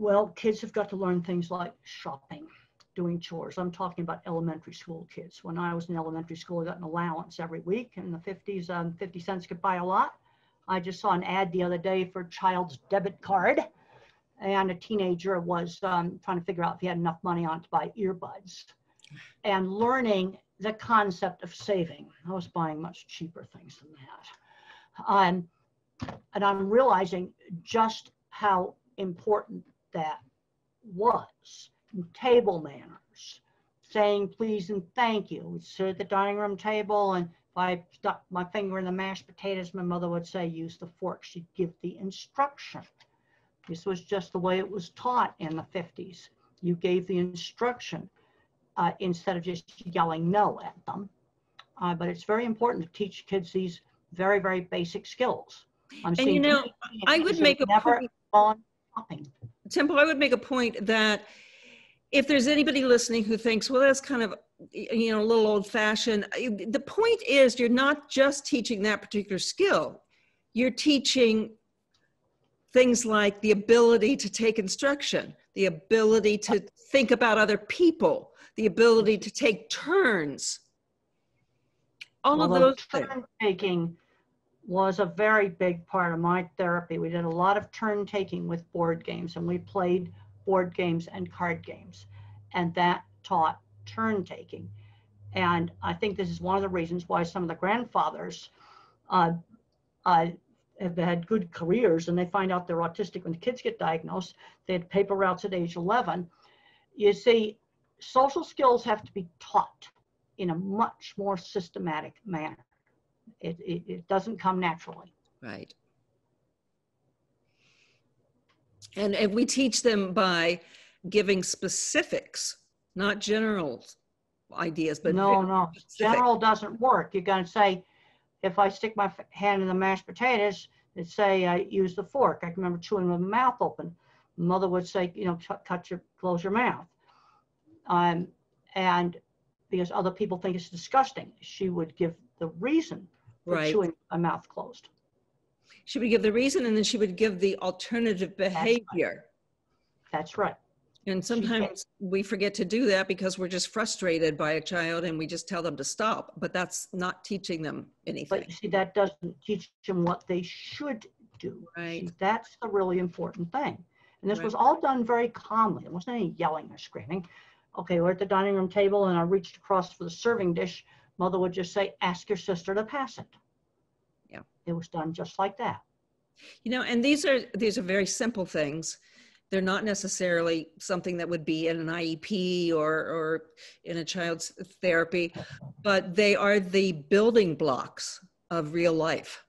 Well, kids have got to learn things like shopping, doing chores. I'm talking about elementary school kids. When I was in elementary school, I got an allowance every week. In the 50s, um, 50 cents could buy a lot. I just saw an ad the other day for a child's debit card, and a teenager was um, trying to figure out if he had enough money on to buy earbuds and learning the concept of saving. I was buying much cheaper things than that. Um, and I'm realizing just how important that was. Table manners, saying please and thank you. We'd sit at the dining room table, and if I stuck my finger in the mashed potatoes, my mother would say, use the fork. She'd give the instruction. This was just the way it was taught in the 50s. You gave the instruction uh, instead of just yelling no at them. Uh, but it's very important to teach kids these very, very basic skills. I'm and you know, I would make a never point, shopping. Temple, I would make a point that if there's anybody listening who thinks, well, that's kind of, you know, a little old fashioned, the point is you're not just teaching that particular skill, you're teaching things like the ability to take instruction, the ability to think about other people, the ability to take turns. All well, of those turn taking was a very big part of my therapy. We did a lot of turn taking with board games, and we played board games and card games, and that taught turn taking. And I think this is one of the reasons why some of the grandfathers uh, uh, have had good careers and they find out they're autistic when the kids get diagnosed. They had paper routes at age 11. You see, social skills have to be taught in a much more systematic manner. It, it, it doesn't come naturally. Right. And if we teach them by giving specifics, not general ideas, but no, no, specific. general doesn't work. You're going to say, if I stick my hand in the mashed potatoes, it say I use the fork. I can remember chewing with my mouth open. Mother would say, you know, cut your, close your mouth. Um, and because other people think it's disgusting, she would give the reason right. chewing a mouth closed. She would give the reason and then she would give the alternative behavior. That's right. That's right. And sometimes we forget to do that because we're just frustrated by a child and we just tell them to stop, but that's not teaching them anything. But see, that doesn't teach them what they should do. Right. See, that's the really important thing. And this right. was all done very calmly. There wasn't any yelling or screaming. Okay, we're at the dining room table and I reached across for the serving dish. Mother would just say, ask your sister to pass it. Yeah. It was done just like that. You know, and these are these are very simple things they're not necessarily something that would be in an IEP or, or in a child's therapy, but they are the building blocks of real life.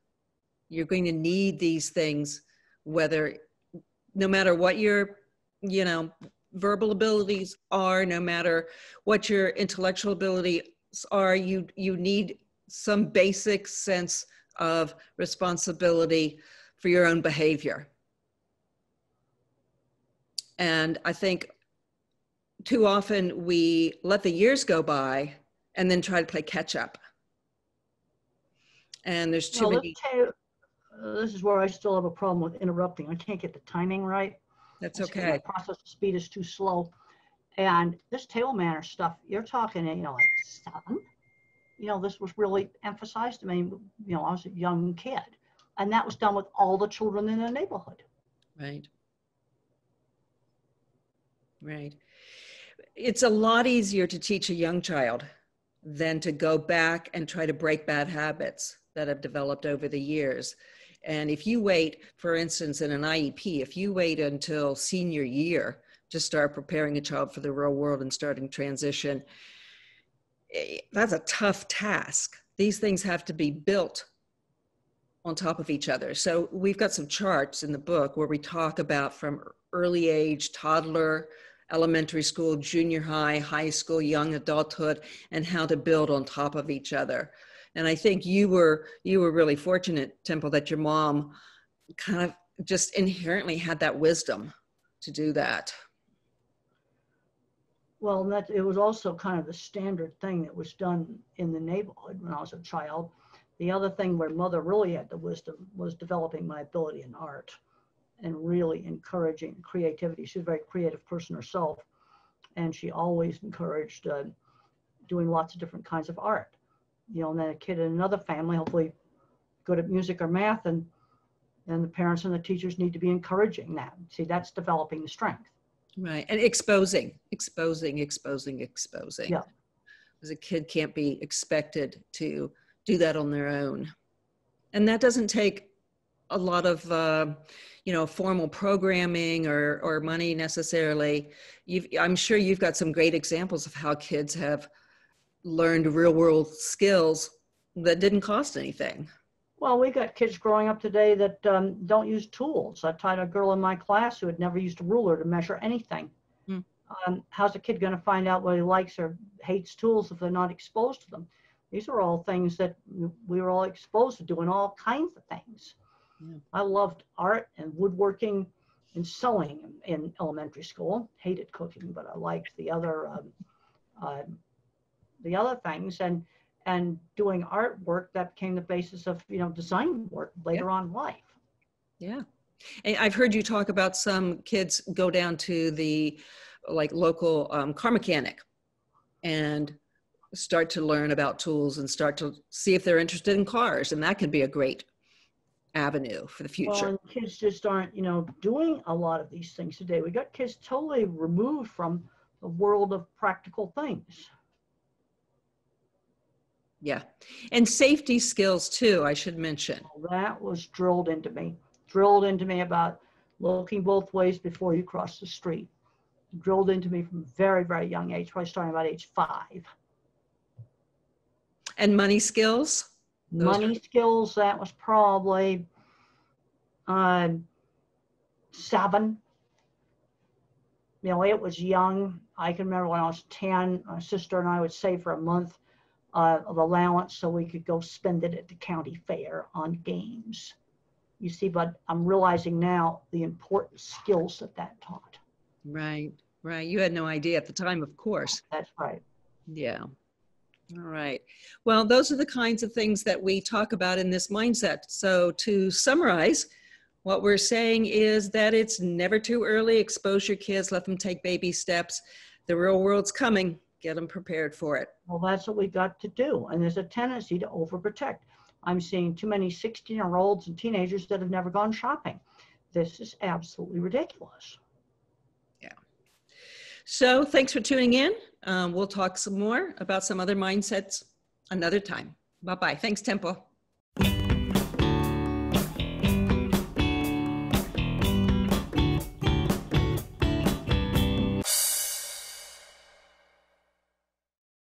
You're going to need these things, whether, no matter what your, you know, verbal abilities are, no matter what your intellectual abilities are, you, you need some basic sense of responsibility for your own behavior and I think too often we let the years go by and then try to play catch up. And there's too well, many. You, this is where I still have a problem with interrupting. I can't get the timing right. That's okay. My process speed is too slow. And this table manner stuff, you're talking, you know, like seven. You know, this was really emphasized. to me, you know, I was a young kid, and that was done with all the children in the neighborhood. Right. Right. It's a lot easier to teach a young child than to go back and try to break bad habits that have developed over the years. And if you wait, for instance, in an IEP, if you wait until senior year to start preparing a child for the real world and starting transition, eh, that's a tough task. These things have to be built on top of each other. So we've got some charts in the book where we talk about from early age, toddler, elementary school, junior high, high school, young adulthood, and how to build on top of each other. And I think you were you were really fortunate, Temple, that your mom kind of just inherently had that wisdom to do that. Well, that it was also kind of the standard thing that was done in the neighborhood when I was a child. The other thing where mother really had the wisdom was developing my ability in art and really encouraging creativity. She's a very creative person herself, and she always encouraged uh, doing lots of different kinds of art. You know, and then a kid in another family, hopefully good at music or math, and and the parents and the teachers need to be encouraging that. See, that's developing the strength. Right. And exposing, exposing, exposing, exposing. Yeah. Because a kid can't be expected to do that on their own. And that doesn't take a lot of, uh, you know, formal programming or, or money necessarily. You've, I'm sure you've got some great examples of how kids have learned real world skills that didn't cost anything. Well, we got kids growing up today that um, don't use tools. I taught a girl in my class who had never used a ruler to measure anything. Hmm. Um, how's a kid going to find out what he likes or hates tools if they're not exposed to them? These are all things that we were all exposed to doing all kinds of things. I loved art and woodworking and sewing in elementary school. Hated cooking, but I liked the other um, uh, the other things. And and doing artwork that became the basis of you know design work later yeah. on in life. Yeah. And i've heard you talk about some kids go down to the like local um, car mechanic and start to learn about tools and start to see if they're interested in cars and that could be a great avenue for the future. well, kids just aren't you know doing a lot of these things today. We got kids totally removed from the world of practical things yeah. And safety skills too, I should mention. That was drilled into me, drilled into me about looking both ways before you cross the street. Drilled into me from very, very young age, probably starting about age five. And money skills? Those money are- skills, that was probably uh, seven. You know, it was young. I can remember when I was 10, my sister and I would save for a month uh, of allowance so we could go spend it at the county fair on games. You see, but I'm realizing now the important skills that that taught. Right, right. You had no idea at the time, of course. That's right. Yeah. All right. Well, those are the kinds of things that we talk about in this mindset. So, to summarize, what we're saying is that it's never too early. Expose your kids, let them take baby steps. The real world's coming get them prepared for it. Well, that's what we got to do. And there's a tendency to overprotect. I'm seeing too many 16 year olds and teenagers that have never gone shopping. This is absolutely ridiculous. Yeah. So thanks for tuning in. Um, we'll talk some more about some other mindsets another time. Bye bye. Thanks, Temple.